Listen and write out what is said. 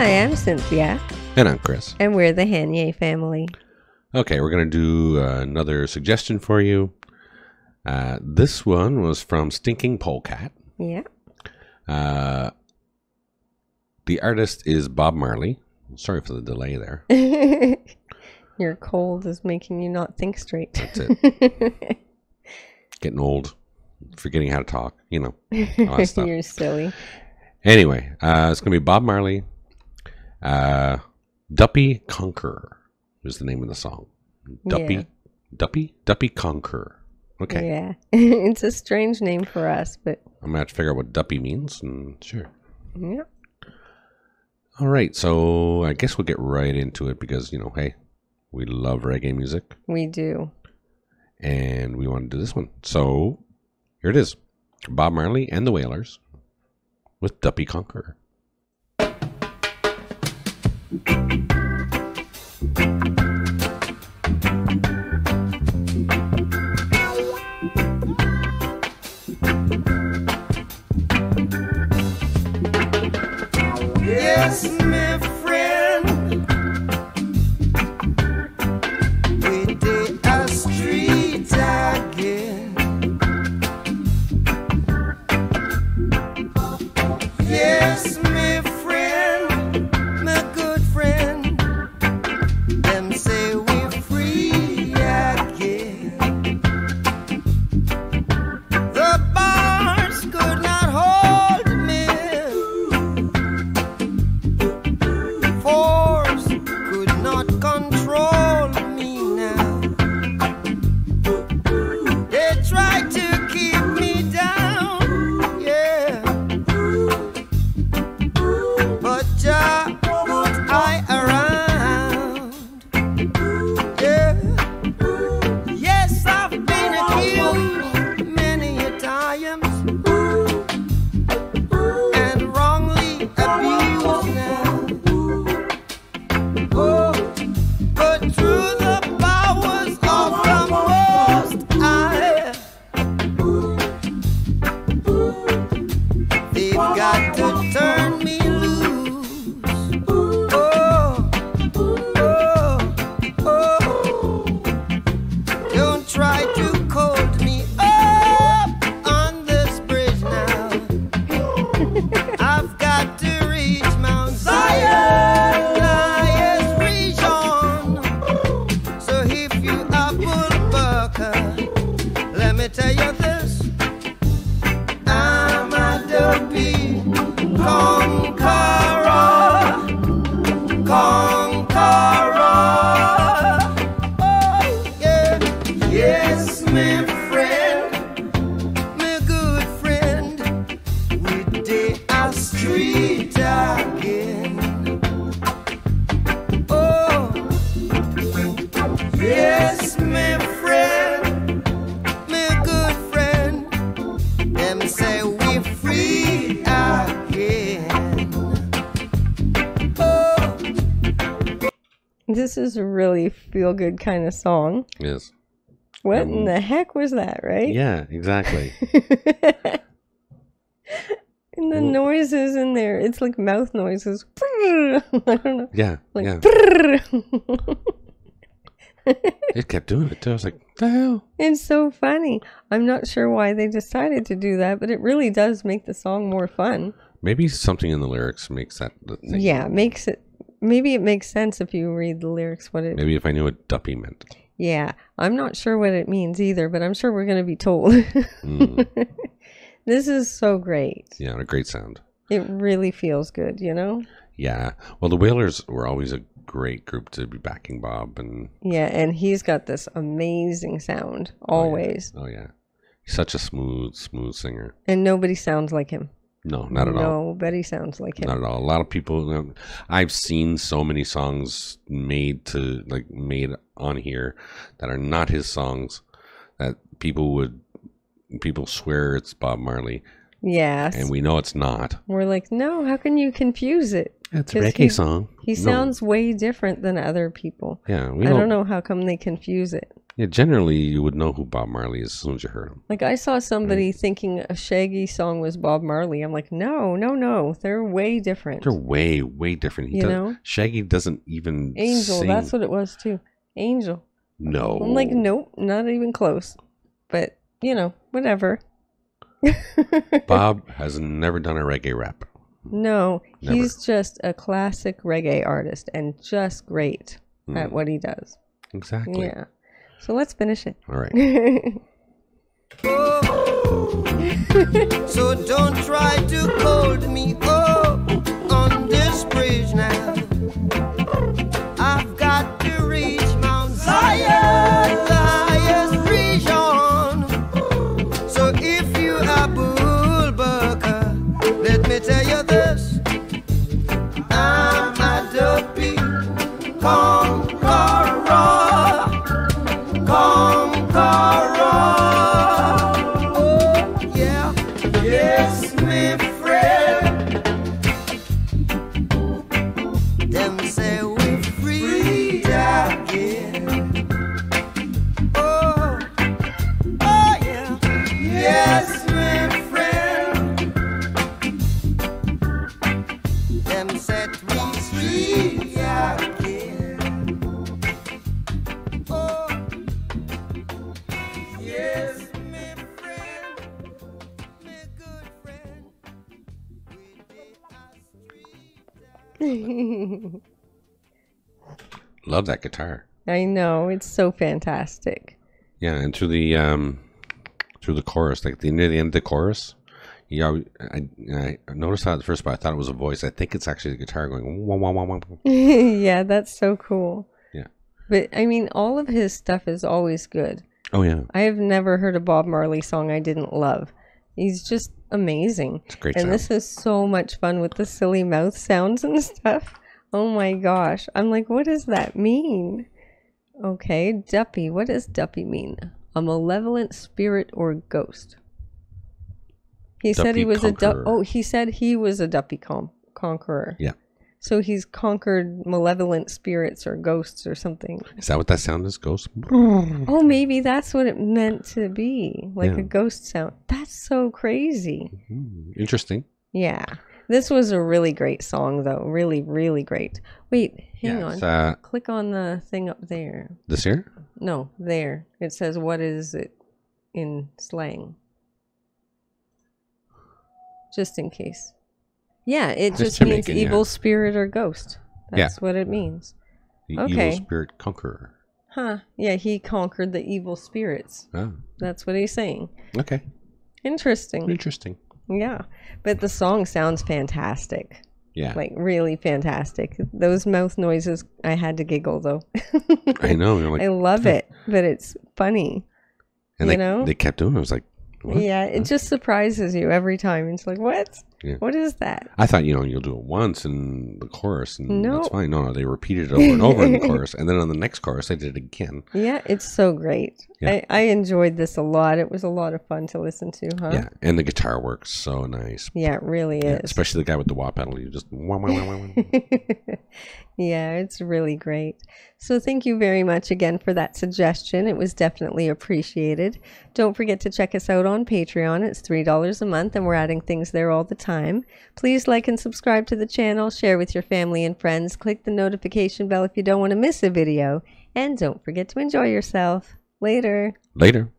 Hi, I'm Cynthia, And I'm Chris. and we're the Hanier family. Okay, we're going to do uh, another suggestion for you. Uh, this one was from Stinking Polecat. Yeah. Uh, the artist is Bob Marley. Sorry for the delay there. Your cold is making you not think straight. That's it. Getting old, forgetting how to talk, you know, all that stuff. You're silly. Anyway, uh, it's going to be Bob Marley. Uh, Duppy Conqueror is the name of the song. Duppy, Yeah. Duppy, Duppy Conqueror. Okay, Yeah. it's a strange name for us, but I'm gonna have to figure out what Duppy means, and sure. yeah. All right, so I guess we'll get right into it because you know, hey, we love reggae music We do. and we want to do this one. So here it is: Bob Marley and the Wailers with Duppy Conqueror. A and wrongly abused now. Oh, but through the powers of the Most High, they've got to conqueror. Oh, yeah. Yes, my friend, my good friend. We our street again. Oh, yes, is a really feel good kind of song. Yes. What Um, in the heck was that, right? Yeah, exactly. and the Well- noises in there, it's like mouth noises. I don't know. Yeah, Like yeah. It kept doing it too. I was like, the hell? It's so funny. I'm not sure why they decided to do that, but it really does make the song more fun. Maybe something in the lyrics makes that the thing. Yeah, makes it maybe it makes sense if you read the lyrics what it Maybe if I knew what Duppy meant. Yeah, I'm not sure what it means either, but I'm sure we're going to be told. Mm, this is so great. yeah, a great sound. It really feels good, you know? Yeah. Well, the Wailers were always a great group to be backing Bob, and Yeah, and he's got this amazing sound always. oh yeah, he's such a smooth, smooth singer. And nobody sounds like him. No, not at all. Nobody sounds like him. Not at all. A lot of people. I've seen so many songs made to like made on here that are not his songs. That people would people swear it's Bob Marley, Yes. and we know it's not. We're like, no, how can you confuse it? It's a 'Cause reggae he- song. He No. sounds way different than other people. Yeah, we I know. don't know how come they confuse it. Yeah, generally you would know who Bob Marley is as soon as you heard him. Like I saw somebody thinking a Shaggy song was Bob Marley. I'm like, no, no, no. They're way different. They're way, way different. He You does- know? Shaggy doesn't even Angel, sing. that's what it was too. Angel. No, I'm like, nope, not even close. But you know, whatever. Bob has never done a reggae rap. No, Never. he's just a classic reggae artist and just great at Mm, what he does. exactly. Yeah. So let's finish it. All right. So don't try to hold me up Love that guitar. I know, it's so fantastic. Yeah, and through the um, through the chorus, like the near the end of the chorus, yeah, I, I noticed that at first, but I thought it was a voice. I think it's actually the guitar going wah wah. wah. yeah, that's so cool. Yeah. But I mean, all of his stuff is always good. Oh yeah, I have never heard a Bob Marley song I didn't love. He's just amazing. it's great. and sound. this is so much fun with the silly mouth sounds and stuff. Oh my gosh. I'm like, what does that mean? Okay, Duppy. What does Duppy mean? A malevolent spirit or ghost? He said he was a du- oh, he said he was a Duppy con- conqueror. Yeah. So he's conquered malevolent spirits or ghosts or something. Is that what that sound is? Ghost. Oh, maybe that's what it meant to be, like Yeah. a ghost sound. That's so crazy. Hmm, Interesting. Yeah. This was a really great song, though. Really, really great. Wait, hang yeah, on. uh, Click on the thing up there. this here. No, there. It says, what is it in slang? Just in case. Yeah, it Just means Jamaican, yeah. evil spirit or ghost. Yeah. That's what it means. The Okay. evil spirit conqueror. Huh. Yeah, he conquered the evil spirits. Oh, That's what he's saying. okay. Interesting. Interesting. Yeah. But the song sounds fantastic. Yeah, like really fantastic. Those mouth noises, I had to giggle though. I know. Like, I love it, but it's funny. and you they, know? they kept doing. it. I was like, what? Yeah, it just surprises you every time. It's like, what? Yeah. What is that? I thought you know you'll do it once in the chorus and No. that's fine. No, no, they repeated it over and over in the chorus, and then on the next chorus they did it again. Yeah, it's so great. Yeah. I, I enjoyed this a lot. It was a lot of fun to listen to, huh? Yeah, and the guitar works so nice. Yeah, it really Yeah, is. especially the guy with the wah pedal. You just wah, wah, wah, wah, wah. yeah, it's really great. So, thank you very much again for that suggestion. It was definitely appreciated. Don't forget to check us out on Patreon. It's $3 a month, and we're adding things there all the time. Please like and subscribe to the channel, share with your family and friends, click the notification bell if you don't want to miss a video, and don't forget to enjoy yourself. Later. Later.